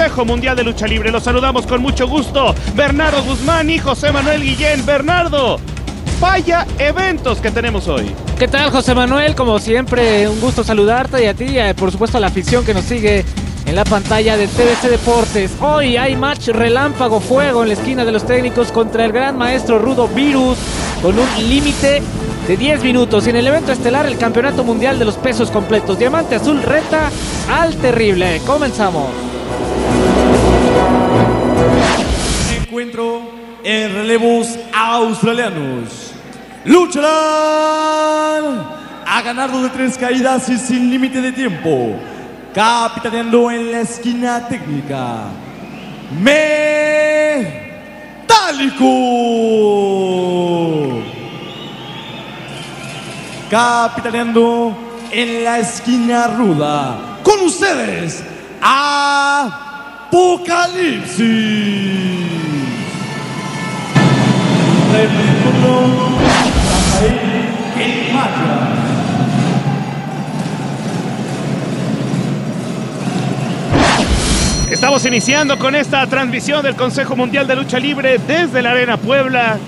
Consejo Mundial de Lucha Libre. Los saludamos con mucho gusto. Bernardo Guzmán y José Manuel Guillén. Bernardo, vaya eventos que tenemos hoy. ¿Qué tal, José Manuel? Como siempre, un gusto saludarte y a ti, y por supuesto a la afición que nos sigue en la pantalla de TVC Deportes. Hoy hay match relámpago fuego en la esquina de los técnicos contra el gran maestro Rudo Virus con un límite de 10 minutos. Y en el evento estelar, el Campeonato Mundial de los Pesos Completos. Diamante Azul reta al terrible. Comenzamos. Encuentro en relevos australianos. Lucharán a ganarlo de tres caídas y sin límite de tiempo. Capitaneando en la esquina técnica. Metálico. Capitaneando en la esquina ruda. Con ustedes, Apocalipsis. Estamos iniciando con esta transmisión del Consejo Mundial de Lucha Libre desde la Arena Puebla.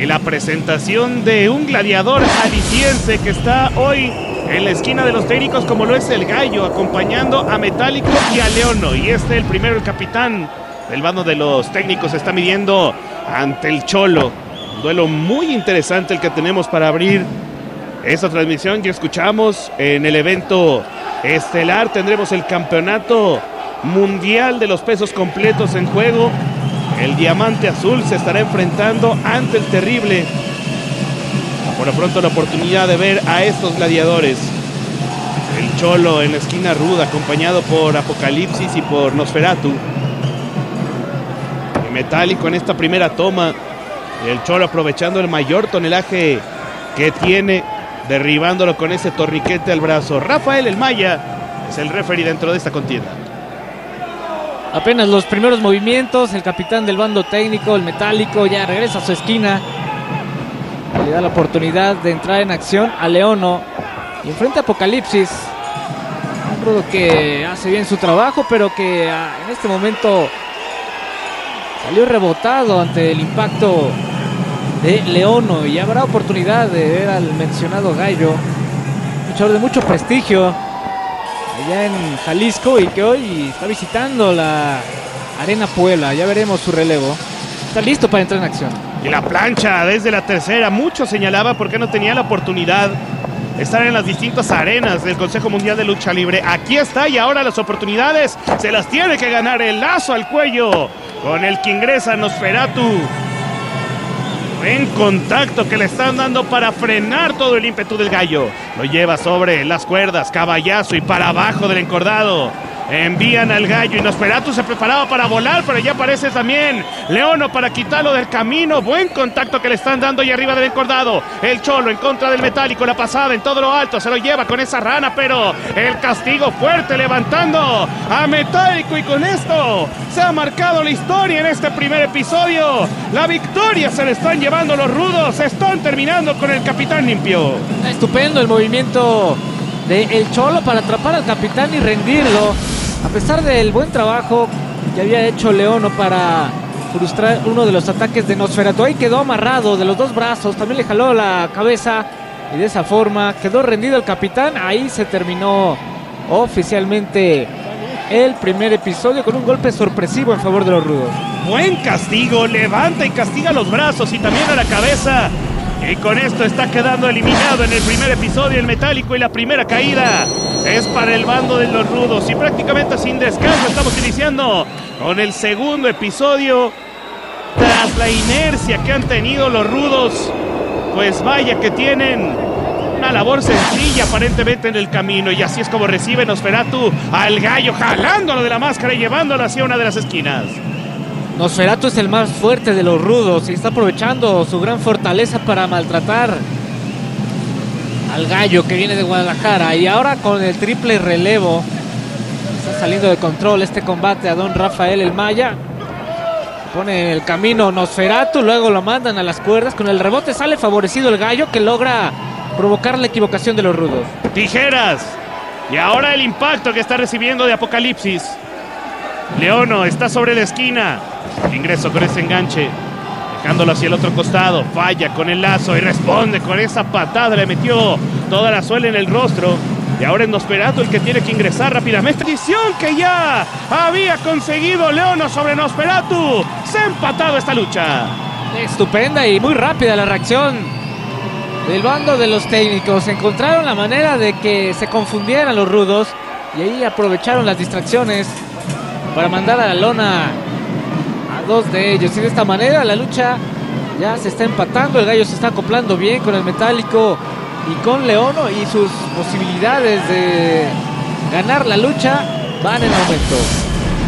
Y la presentación de un gladiador jalisciense que está hoy en la esquina de los técnicos como lo es el Gallo, acompañando a Metálico y a Leono. Y este, el primero, el capitán del bando de los técnicos, está midiendo ante el Cholo. Un duelo muy interesante el que tenemos para abrir esta transmisión. Ya escuchamos en el evento estelar, tendremos el campeonato mundial de los pesos completos en juego. El diamante azul se estará enfrentando ante el terrible. Por lo pronto la oportunidad de ver a estos gladiadores. El Cholo en la esquina ruda, acompañado por Apocalipsis y por Nosferatu. Metálico en esta primera toma. El Cholo aprovechando el mayor tonelaje que tiene, derribándolo con ese torniquete al brazo. Rafael El Maya es el referee dentro de esta contienda. Apenas los primeros movimientos, el capitán del bando técnico, el metálico, ya regresa a su esquina. Le da la oportunidad de entrar en acción a Leono. Y enfrente a Apocalipsis. Un rudo que hace bien su trabajo, pero que ah, en este momento salió rebotado ante el impacto de Leono. Y habrá oportunidad de ver al mencionado gallo. Luchador de mucho prestigio allá en Jalisco y que hoy está visitando la Arena Puebla. Ya veremos su relevo. Está listo para entrar en acción. Y la plancha desde la tercera, mucho señalaba porque no tenía la oportunidad de estar en las distintas arenas del Consejo Mundial de Lucha Libre. Aquí está y ahora las oportunidades se las tiene que ganar el lazo al cuello con el que ingresa Nosferatu. Buen contacto que le están dando para frenar todo el ímpetu del gallo. Lo lleva sobre las cuerdas, caballazo y para abajo del encordado. Envían al gallo y Nosferatu se preparaba para volar, pero ya aparece también Leono para quitarlo del camino. Buen contacto que le están dando ahí arriba del encordado. El Cholo en contra del metálico, la pasada en todo lo alto, se lo lleva con esa rana, pero el castigo fuerte levantando a metálico y con esto se ha marcado la historia en este primer episodio. La victoria se le están llevando los rudos, están terminando con el capitán limpio. Estupendo el movimiento de El Cholo para atrapar al capitán y rendirlo. A pesar del buen trabajo que había hecho Leono para frustrar uno de los ataques de Nosferatu, ahí quedó amarrado de los dos brazos, también le jaló la cabeza y de esa forma quedó rendido el capitán. Ahí se terminó oficialmente el primer episodio con un golpe sorpresivo en favor de los rudos. Buen castigo, levanta y castiga los brazos y también a la cabeza. Y con esto está quedando eliminado en el primer episodio el metálico y la primera caída es para el bando de los rudos. Y prácticamente sin descanso estamos iniciando con el segundo episodio. Tras la inercia que han tenido los rudos, pues vaya que tienen una labor sencilla aparentemente en el camino. Y así es como recibe Nosferatu al gallo, jalándolo de la máscara y llevándolo hacia una de las esquinas. Nosferatu es el más fuerte de los rudos y está aprovechando su gran fortaleza para maltratar al gallo que viene de Guadalajara. Y ahora con el triple relevo está saliendo de control este combate a don Rafael El Maya. Pone el camino Nosferatu, luego lo mandan a las cuerdas. Con el rebote sale favorecido el gallo que logra provocar la equivocación de los rudos. Tijeras. Y ahora el impacto que está recibiendo de Apocalipsis. Leono está sobre la esquina. Ingreso con ese enganche. Dejándolo hacia el otro costado. Falla con el lazo y responde con esa patada. Le metió toda la suela en el rostro. Y ahora es Nosferatu el que tiene que ingresar rápidamente. Edición que ya había conseguido Leono sobre Nosferatu. Se ha empatado esta lucha. Estupenda y muy rápida la reacción del bando de los técnicos. Encontraron la manera de que se confundieran los rudos y ahí aprovecharon las distracciones para mandar a la lona dos de ellos. Y de esta manera la lucha ya se está empatando. El gallo se está acoplando bien con el metálico y con Leono y sus posibilidades de ganar la lucha van en aumento.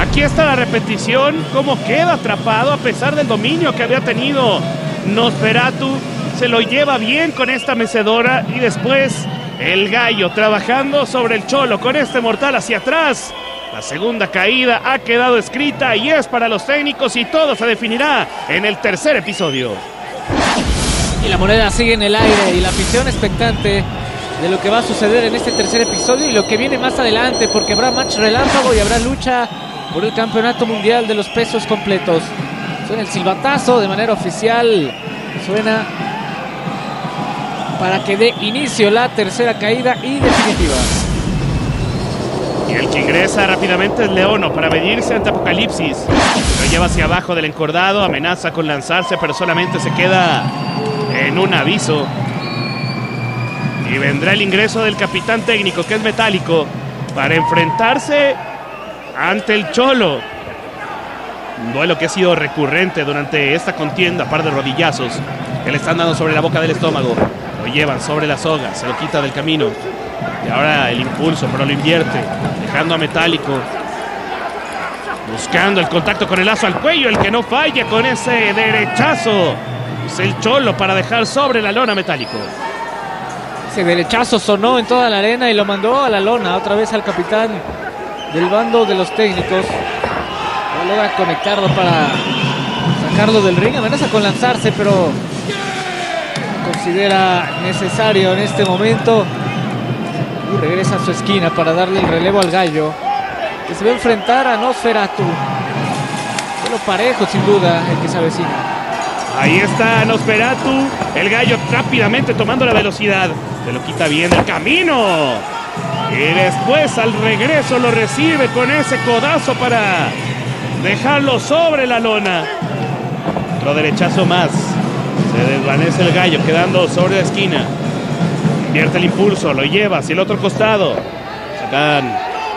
Aquí está la repetición, cómo queda atrapado a pesar del dominio que había tenido Nosferatu. Se lo lleva bien con esta mecedora y después el gallo trabajando sobre el cholo con este mortal hacia atrás. La segunda caída ha quedado escrita y es para los técnicos y todo se definirá en el tercer episodio. Y la moneda sigue en el aire y la afición expectante de lo que va a suceder en este tercer episodio y lo que viene más adelante porque habrá match relámpago y habrá lucha por el campeonato mundial de los pesos completos. Suena el silbatazo de manera oficial. Suena para que dé inicio la tercera caída y definitiva. El ingresa rápidamente es Leono para venirse ante Apocalipsis. Lo lleva hacia abajo del encordado, amenaza con lanzarse, pero solamente se queda en un aviso. Y vendrá el ingreso del capitán técnico, que es metálico, para enfrentarse ante el Cholo. Un duelo que ha sido recurrente durante esta contienda, par de rodillazos que le están dando sobre la boca del estómago. Lo llevan sobre la soga, se lo quita del camino. Y ahora el impulso, pero lo invierte, dejando a Metálico. Buscando el contacto con el lazo al cuello, el que no falla con ese derechazo. Es el cholo para dejar sobre la lona Metálico. Ese derechazo sonó en toda la arena y lo mandó a la lona, otra vez al capitán del bando de los técnicos. No logra conectarlo para sacarlo del ring. Amenaza con lanzarse, pero considera necesario en este momento. Y regresa a su esquina para darle el relevo al gallo. Que se va a enfrentar a Nosferatu. Bueno, parejo sin duda el que se avecina. Ahí está Nosferatu, el gallo rápidamente tomando la velocidad. Se lo quita bien del camino. Y después al regreso lo recibe con ese codazo para dejarlo sobre la lona. Otro derechazo más. Se desvanece el gallo quedando sobre la esquina. Invierte el impulso, lo lleva hacia el otro costado. Sacan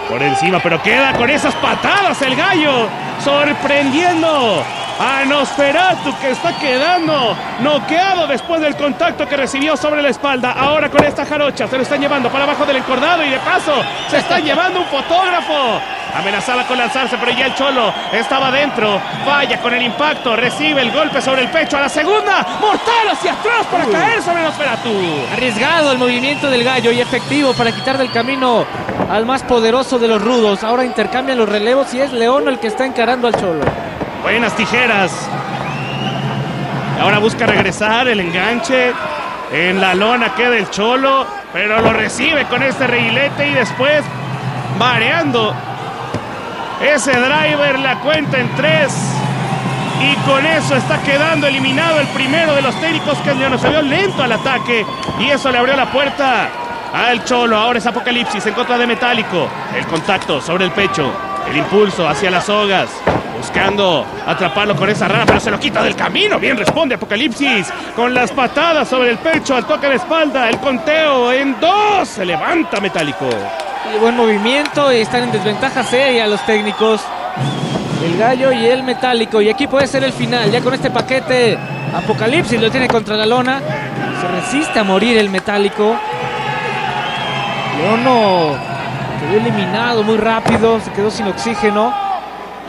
por encima, pero queda con esas patadas el gallo. Sorprendiendo a Nosferatu que está quedando noqueado después del contacto que recibió sobre la espalda. Ahora con esta jarocha se lo están llevando para abajo del encordado y de paso se está llevando un fotógrafo. Amenazaba con lanzarse, pero ya el Cholo estaba dentro. Falla con el impacto, recibe el golpe sobre el pecho a la segunda. Mortal hacia atrás para caer sobre Nosferatu. Arriesgado el movimiento del gallo y efectivo para quitar del camino al más poderoso de los rudos. Ahora intercambian los relevos y es León el que está encarando al Cholo. Buenas tijeras. Ahora busca regresar el enganche. En la lona queda el cholo, pero lo recibe con este reguilete y después mareando. Ese driver la cuenta en tres. Y con eso está quedando eliminado el primero de los técnicos que se vio lento al ataque. Y eso le abrió la puerta al Cholo. Ahora es Apocalipsis en contra de Metálico. El contacto sobre el pecho. El impulso hacia las sogas. Buscando atraparlo con esa rara, pero se lo quita del camino. Bien responde Apocalipsis. Con las patadas sobre el pecho, al toque de espalda. El conteo en dos. Se levanta Metálico. Y buen movimiento y están en desventaja seria los técnicos. El gallo y el metálico. Y aquí puede ser el final. Ya con este paquete, Apocalipsis lo tiene contra la lona. Se resiste a morir el metálico. Leono quedó eliminado muy rápido. Se quedó sin oxígeno.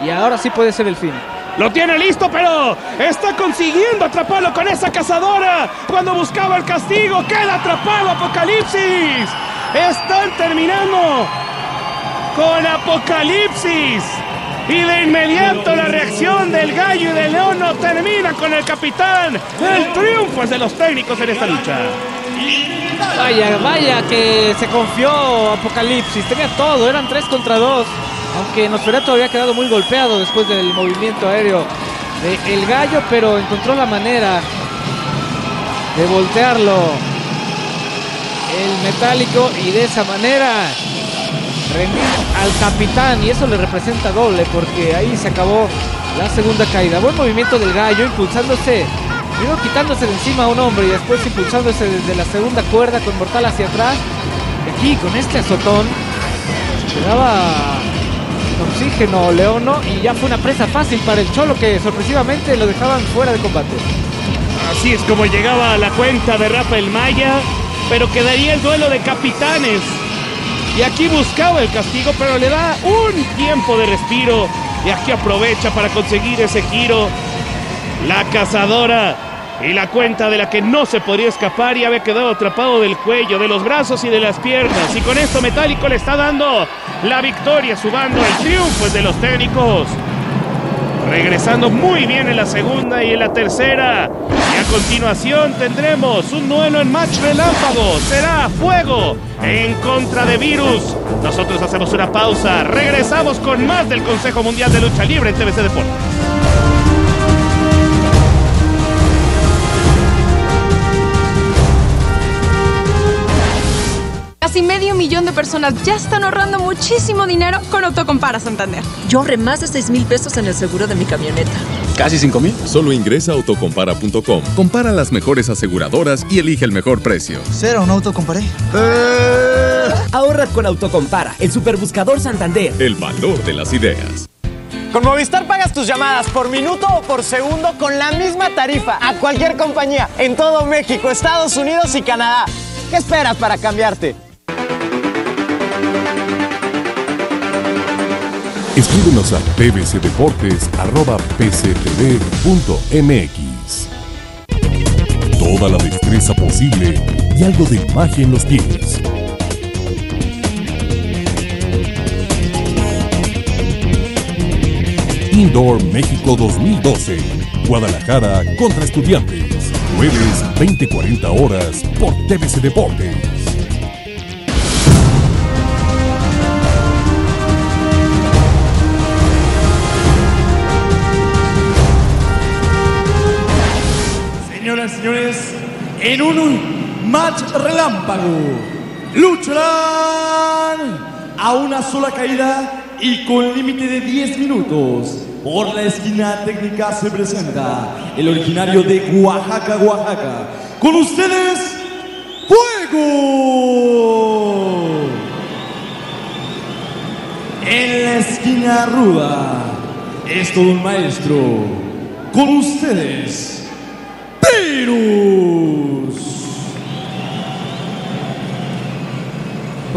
Y ahora sí puede ser el fin. Lo tiene listo, pero está consiguiendo atraparlo con esa cazadora. Cuando buscaba el castigo, queda atrapado Apocalipsis. Están terminando con Apocalipsis. Y de inmediato la reacción del gallo y del león no termina con el capitán. El triunfo es de los técnicos en esta lucha. Vaya, vaya que se confió Apocalipsis. Tenía todo, eran tres contra dos. Aunque Nosferatu había quedado muy golpeado después del movimiento aéreo de El Gallo, pero encontró la manera de voltearlo el metálico y de esa manera rendir al capitán y eso le representa doble porque ahí se acabó la segunda caída. Buen movimiento del gallo impulsándose, primero quitándose de encima a un hombre y después impulsándose desde la segunda cuerda con mortal hacia atrás. Aquí con este azotón quedaba oxígeno Leono y ya fue una presa fácil para el Cholo que sorpresivamente lo dejaban fuera de combate. Así es como llegaba a la cuenta de Rafael Maya, pero quedaría el duelo de capitanes. Y aquí buscaba el castigo, pero le da un tiempo de respiro. Y aquí aprovecha para conseguir ese giro. La cazadora y la cuenta de la que no se podría escapar y había quedado atrapado del cuello, de los brazos y de las piernas. Y con esto Metálico le está dando la victoria, su bando, el triunfo de los técnicos. Regresando muy bien en la segunda y en la tercera. Y a continuación tendremos un duelo en match relámpago. Será fuego en contra de virus. Nosotros hacemos una pausa. Regresamos con más del Consejo Mundial de Lucha Libre en TVC Deportes. Casi medio millón de personas ya están ahorrando muchísimo dinero con Autocompara Santander. Yo ahorré más de 6 mil pesos en el seguro de mi camioneta. ¿Casi 5 mil? Solo ingresa a autocompara.com, compara las mejores aseguradoras y elige el mejor precio. ¿Cero no autocomparé? Ahorra con Autocompara, el superbuscador Santander. El valor de las ideas. Con Movistar pagas tus llamadas por minuto o por segundo con la misma tarifa a cualquier compañía en todo México, Estados Unidos y Canadá. ¿Qué esperas para cambiarte? Escríbenos a pbcdeportes.mx. Toda la destreza posible y algo de magia en los pies. Indoor México 2012. Guadalajara contra Estudiantes. Jueves 20-40 horas por TVC Deportes. En un match relámpago, lucharán a una sola caída y con límite de 10 minutos. Por la esquina técnica se presenta el originario de Oaxaca, Oaxaca. Con ustedes, Fuego. En la esquina ruda, es todo un maestro. Con ustedes, Virus.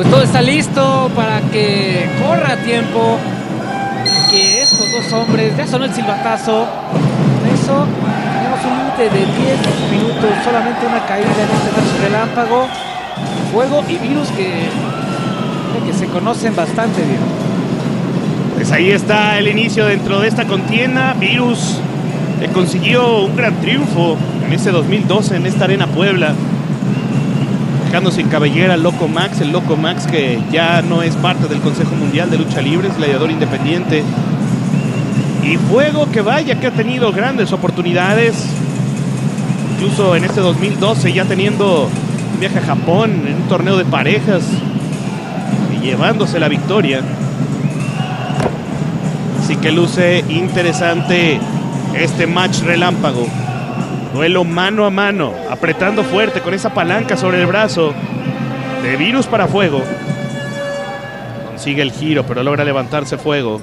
Pues todo está listo para que corra tiempo. Que estos dos hombres, ya sonó el silbatazo. Eso tenemos un límite de 10 minutos, solamente una caída en este match relámpago. Fuego y virus que, que se conocen bastante bien. Pues ahí está el inicio dentro de esta contienda. Virus eh, consiguió un gran triunfo en ese 2012 en esta Arena Puebla. Dejando sin cabellera al Loco Max, el Loco Max que ya no es parte del Consejo Mundial de Lucha Libre, es gladiador independiente. Y Fuego que vaya que ha tenido grandes oportunidades. Incluso en este 2012 ya teniendo un viaje a Japón en un torneo de parejas y llevándose la victoria. Así que luce interesante este match relámpago. Duelo mano a mano, apretando fuerte con esa palanca sobre el brazo. De virus para fuego. Consigue el giro, pero logra levantarse fuego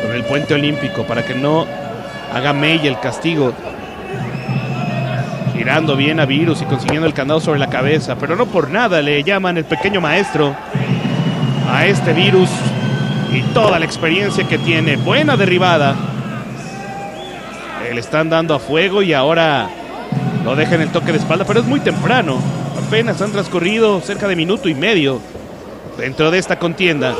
con el puente olímpico para que no haga May el castigo. Girando bien a Virus y consiguiendo el candado sobre la cabeza, pero no por nada le llaman el pequeño maestro a este Virus y toda la experiencia que tiene. Buena derribada. Le están dando a fuego y ahora lo deja en el toque de espalda, pero es muy temprano. Apenas han transcurrido cerca de minuto y medio dentro de esta contienda.